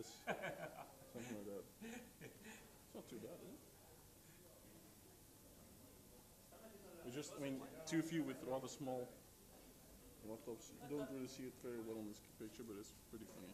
this, something like that. It's not too bad, is it? We just, I mean, too few with rather small laptops. You don't really see it very well on this picture, but it's pretty funny.